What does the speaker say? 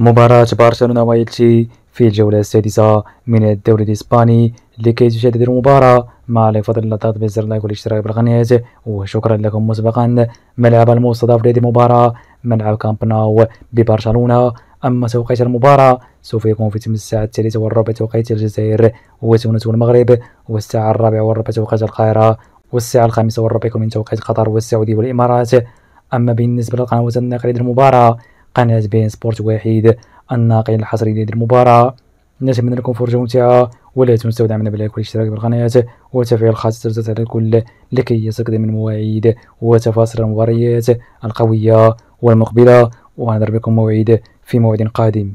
مباراة برشلونة ويلتشي في الجولة السادسة من الدوري الإسباني لكي تشاهد المباراة. ما لفضل الله تضغط بزر like والاشتراك بالقناة وشكرا لكم مسبقا. ملعب المستضاف لهذه المباراة ملعب كامب ناو ببرشلونة. أما توقيت المباراة سوف يكون في تم الساعة الثالثة والربع توقيت الجزائر وتونس والمغرب والساعة الرابعة والربع توقيت القاهرة والساعة الخامسة والربع يكون من توقيت قطر والسعودية والإمارات. أما بالنسبة للقنوات الناقلة للمباراة قناة beIN Sport واحد الناقل الحصري لهذه المباراة. نتمنى لكم فرجة ممتعة ولا تنسوا دعمنا بال like والاشتراك بالقناة وتفعيل خاص ترزت على الكل لكي يصلك من المواعيد وتفاصيل المباريات القوية والمقبلة. ونضرب بكم موعد في موعد قادم.